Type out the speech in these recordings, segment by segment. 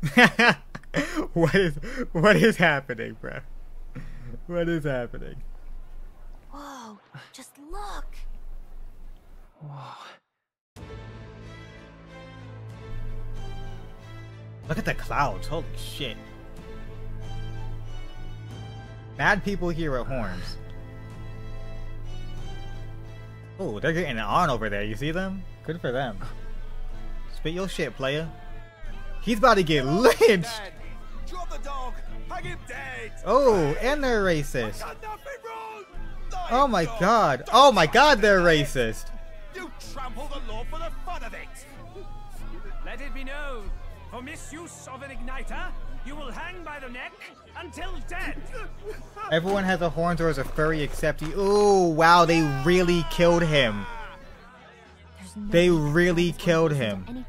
what is what is happening, bro? What is happening? Whoa, just look. Whoa. Look at the clouds. Holy shit. Mad people here at horns. Oh, they're getting it on over there. You see them? Good for them. Spit your shit, player. He's about to get lynched. Drop the dog. Hang him dead. Oh, and they're racist. Done nothing wrong. Oh my god. Oh my god, they're racist. You trample the law for the fun of it. Let it be known, for misuse of an igniter, you will hang by the neck until dead. Everyone has a horns or is a furry except you. Oh wow, they really killed him. No They really killed listen to him.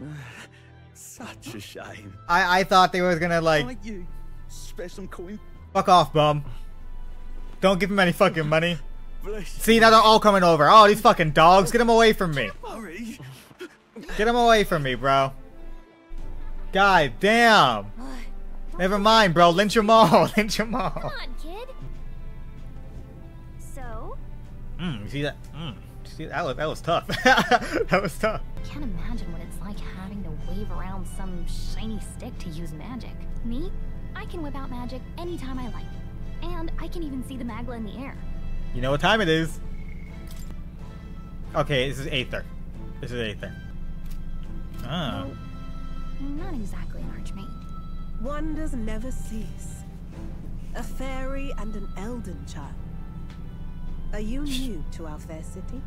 Such a shame. I, I thought they was gonna like Like you. Spare some coin. fuck off, bum. Don't give him any fucking money. Bless See, now they're all coming over. Oh, these fucking dogs. Get them away from me. Get them away from me, bro. God damn. Never mind, bro. Lynch them all. Lynch them all. Come on, kid. So, Mm, you see that? Mm, see, that was that was tough. that was tough. can't imagine wave around some shiny stick to use magic. Me? I can whip out magic anytime I like. And I can even see the Magla in the air. You know what time it is? Okay, this is Aether. This is Aether. Ah. Oh. Well, not exactly an archmage. Wonders never cease. A fairy and an Elda child. Are you new to our fair city?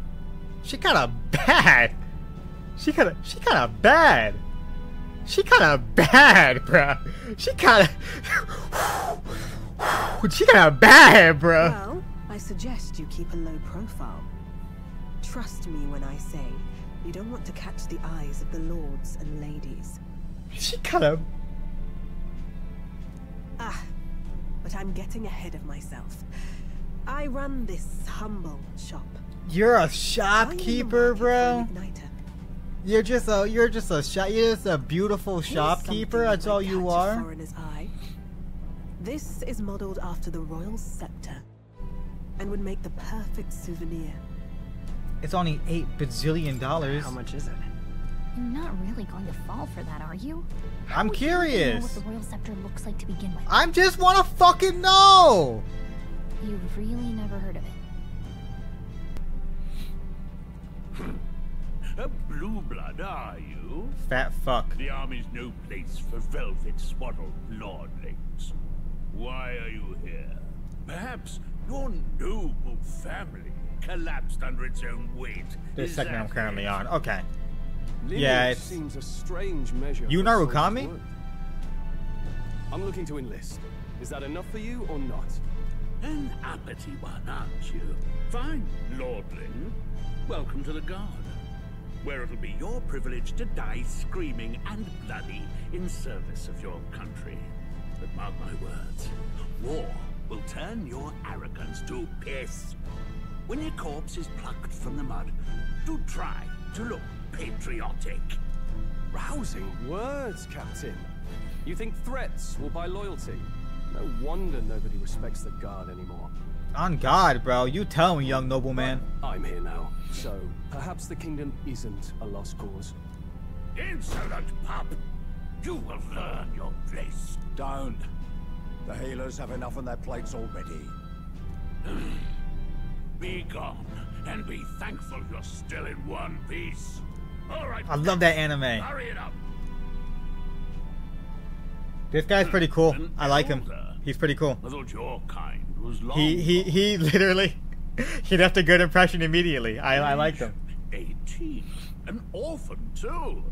She kinda bad. She kinda she kinda bad. She kinda bad, bruh. She kinda She kinda bad, bruh. Well, I suggest you keep a low profile. Trust me when I say you don't want to catch the eyes of the lords and ladies. She kinda Ah, but I'm getting ahead of myself. I run this humble shop. You're a shopkeeper, bro. igniter? You're just a you're just a shop you're just a beautiful Here's shopkeeper, that's all you are. eye. This is modeled after the royal scepter and would make the perfect souvenir. It's only eight bazillion dollars. How much is it? You're not really going to fall for that, are you? I'm How would you know curious. what the royal scepter looks like to begin with. I just wanna fucking know! You've really never heard of it. Blood, are you? Fat fuck. The army's no place for velvet swaddled lordlings. Why are you here? Perhaps your noble family collapsed under its own weight. The Is segment I'm currently it? on. Okay. Lineage Yeah, it seems a strange measure. You for a soldier's Narukami? I'm looking to enlist. Is that enough for you or not? An uppity one, aren't you? Fine, lordling. Welcome to the Guard, where it'll be your privilege to die screaming and bloody in service of your country. But mark my words, war will turn your arrogance to piss. When your corpse is plucked from the mud, do try to look patriotic. Rousing words, Captain. You think threats will buy loyalty? No wonder nobody respects the guard anymore. On God, bro. You tell me, young nobleman. I'm here now, so perhaps the kingdom isn't a lost cause. Insolent pup! You will learn your place. Don't. The healers have enough on their plates already. Be gone, and be thankful you're still in one piece. All right. I love that anime. Hurry it up. This guy's pretty cool. I like him. He's pretty cool. I thought your kind was long. He he he literally he left a good impression immediately. I I liked him. Eighteen, an orphan too.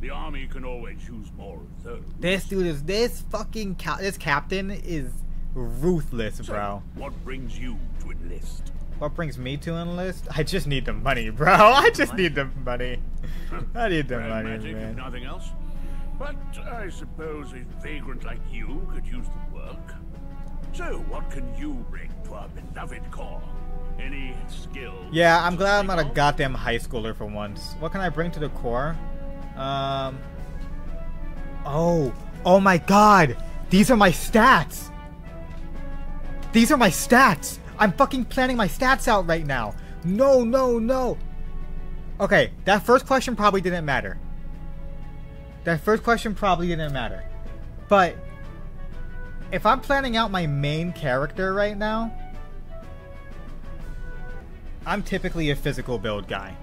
The army can always use more of those. This dude is this fucking ca- this captain is ruthless, So, bro. what brings you to enlist? What brings me to enlist? I just need the money, bro. I just need the money. I need the money, magic, man. nothing else. But I suppose a vagrant like you could use the work. So, what can you bring to our beloved corps? Any skills? Yeah, I'm glad I'm not a goddamn high schooler for once. What can I bring to the core? Um, Oh, oh my god! These are my stats! These are my stats! I'm fucking planning my stats out right now! No, no, no! Okay, that first question probably didn't matter. That first question probably didn't matter. But, if I'm planning out my main character right now, I'm typically a physical build guy.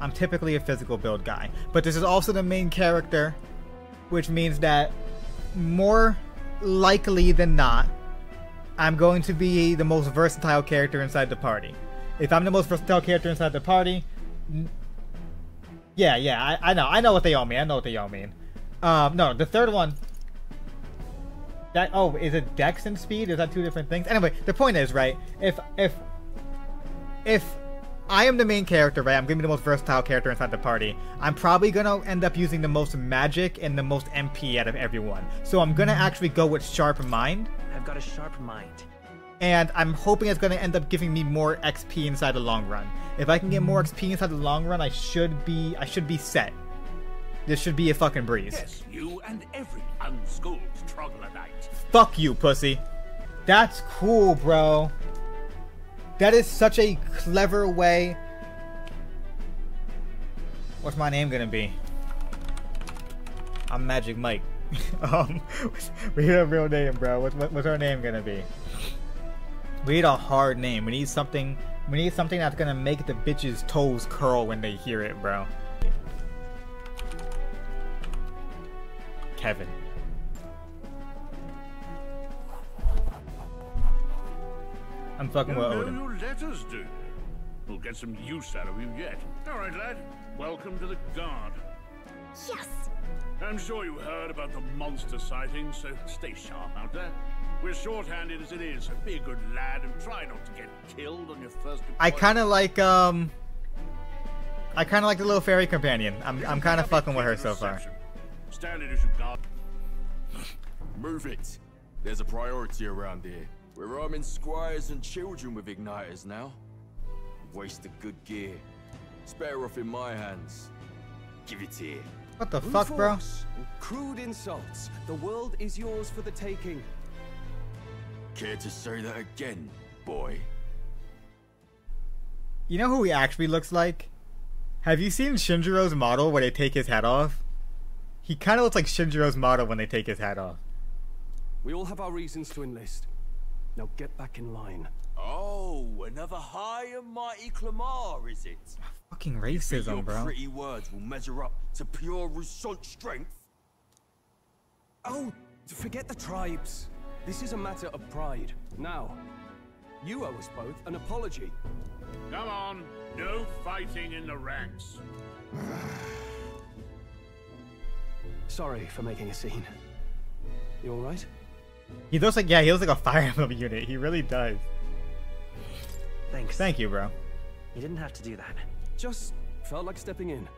I'm typically a physical build guy. But this is also the main character, which means that more likely than not, I'm going to be the most versatile character inside the party. If I'm the most versatile character inside the party, yeah, yeah, I, I know, I know what they all mean. I know what they all mean. Um, no, the third one. That oh, is it Dex and Speed? Is that two different things? Anyway, the point is right. If if if I am the main character, right? I'm gonna be the most versatile character inside the party. I'm probably gonna end up using the most magic and the most MP out of everyone. So I'm gonna hmm. actually go with Sharp Mind. I've got a sharp mind. And I'm hoping it's gonna end up giving me more XP inside the long run. If I can get more hmm. XP inside the long run, I should be I should be set. This should be a fucking breeze. Yes, you and every unschooled troglodyte. Fuck you, pussy. That's cool, bro. That is such a clever way. What's my name gonna be? I'm Magic Mike. um, we need a real name, bro. What's, what, what's our name gonna be? We need a hard name. We need something. We need something that's gonna make the bitches' toes curl when they hear it, bro. Kevin. I'm fucking You with know Odin. your letters, do you? We'll get some use out of you yet. All right, lad. Welcome to the Guard. Yes! I'm sure you heard about the monster sightings, so stay sharp out there. We're shorthanded as it is, so be a good lad and try not to get killed on your first I kind of like um. I kind of like the little fairy companion. I'm I'm kind of fucking with her so far. Stand it as you guard. Move it. There's a priority around here. We're arming squires and children with igniters now. Waste of good gear. Spare off in my hands. Give it here. What the fuck, bro? Force Crude insults. The world is yours for the taking. Care to say that again, boy? You know who he actually looks like? Have you seen Shinjiro's model where they take his hat off? He kind of looks like Shinjiro's model when they take his hat off. We all have our reasons to enlist. Now get back in line. Oh, another high and mighty Clemar, is it? Fucking Your racism, bro. pretty words will measure up to pure Roussainte strength. Oh, forget the tribes. This is a matter of pride. Now, you owe us both an apology. Come on, no fighting in the ranks. Sorry for making a scene. You alright? He looks like yeah, he looks like a Fire Emblem unit. He really does. Thanks. Thank you, bro. You didn't have to do that. Just felt like stepping in.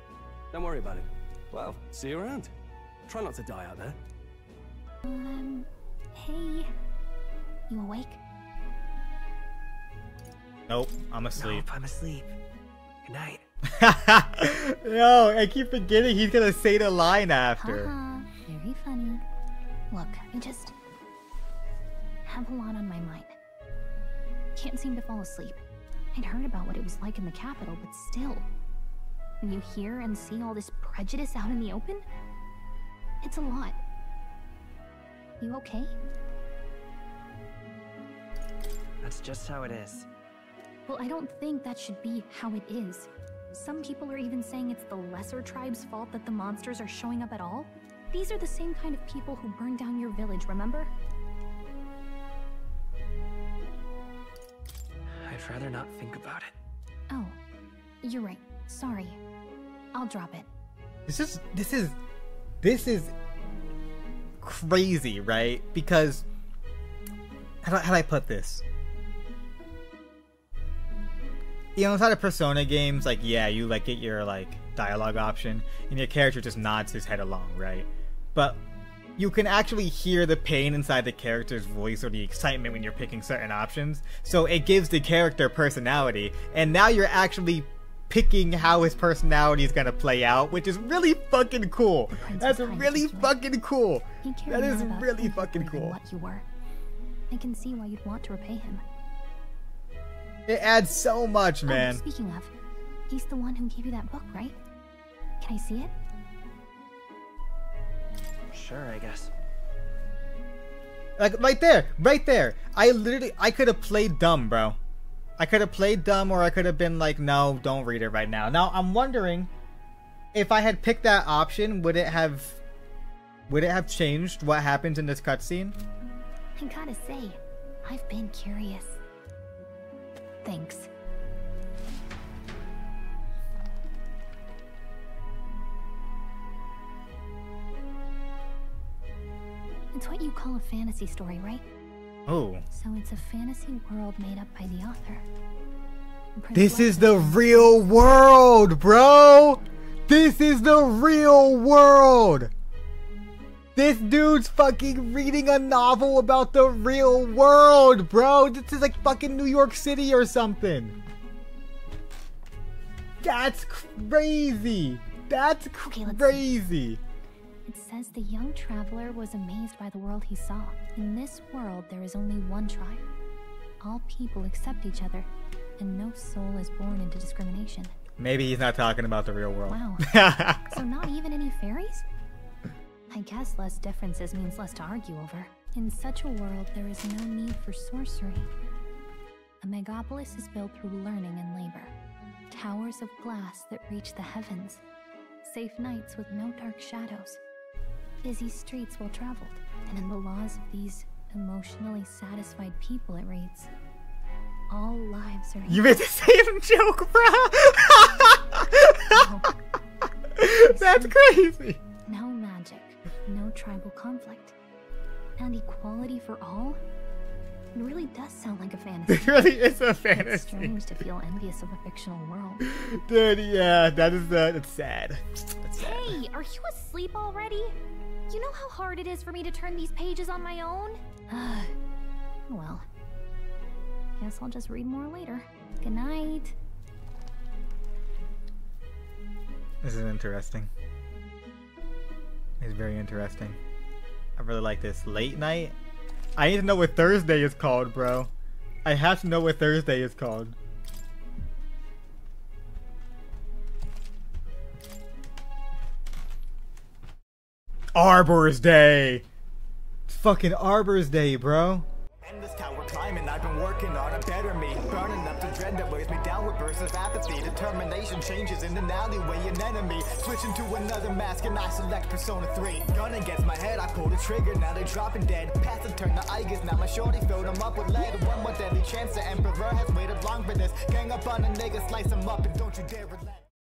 Don't worry about it. Well, see you around. Try not to die out there. Um, hey. You awake? Nope, I'm asleep. Nope, I'm asleep. Good night. Yo, I keep forgetting he's gonna say the line after. Haha, very funny. Look, I just have a lot on my mind. Can't seem to fall asleep. I'd heard about what it was like in the capital, but still. When you hear and see all this prejudice out in the open, it's a lot. You okay? That's just how it is. Well, I don't think that should be how it is. Some people are even saying it's the lesser tribe's fault that the monsters are showing up at all. These are the same kind of people who burned down your village, remember? I'd rather not think about it. Oh, you're right. Sorry. I'll drop it. This is this is this is crazy, right? Because how do, how do I put this? You know, inside of Persona games, like yeah, you like get your like dialogue option, and your character just nods his head along, right? But you can actually hear the pain inside the character's voice or the excitement when you're picking certain options. So it gives the character personality, and now you're actually picking how his personality is gonna play out, which is really fucking cool. That's really fucking cool. That is really fucking cool. What you were. I can see why you'd want to repay him. It adds so much, Oh, man. speaking of, he's the one who gave you that book, right? Can I see it? Sure, I guess. Like right there, right there. I literally, I could have played dumb, bro. I could have played dumb, or I could have been like, no, don't read it right now. Now I'm wondering if I had picked that option, would it have, would it have changed what happens in this cutscene? I gotta say, I've been curious. Thanks. It's what you call a fantasy story, right? Oh, So it's a fantasy world made up by the author. This is the real world, bro. This is the real world. This dude's fucking reading a novel about the real world, bro. This is like fucking New York City or something. That's crazy. That's Okay, let's see. crazy. It says the young traveler was amazed by the world he saw. In this world, there is only one tribe. All people accept each other, and no soul is born into discrimination. Maybe he's not talking about the real world. Wow. So, not even any fairies? I guess less differences means less to argue over. In such a world, there is no need for sorcery. A megapolis is built through learning and labor. Towers of glass that reach the heavens. Safe nights with no dark shadows. Busy streets well traveled. And in the laws of these emotionally satisfied people, it reads All lives are you made the same joke, bro. That's crazy. Tribal conflict, and equality for all? It really does sound like a fantasy. It really is a fantasy. It's strange to feel envious of a fictional world. Dude, yeah, that is uh, that's sad. That's sad. Hey, are you asleep already? You know how hard it is for me to turn these pages on my own? well, guess I'll just read more later. Good night. This is interesting. It's very interesting. I really like this. Late night? I need to know what Thursday is called, bro. I have to know what Thursday is called. Arbor's Day! It's fucking Arbor's Day, bro. The of apathy. Determination changes in an alleyway, an enemy. Switching to another mask and I select Persona 3. Gun against my head, I pull the trigger, now they're dropping dead. Past the turn to Igers, now my shorty filled them up with lead. One more deadly chance, the Emperor has waited long for this. Gang up on a nigga, slice him up and don't you dare relent.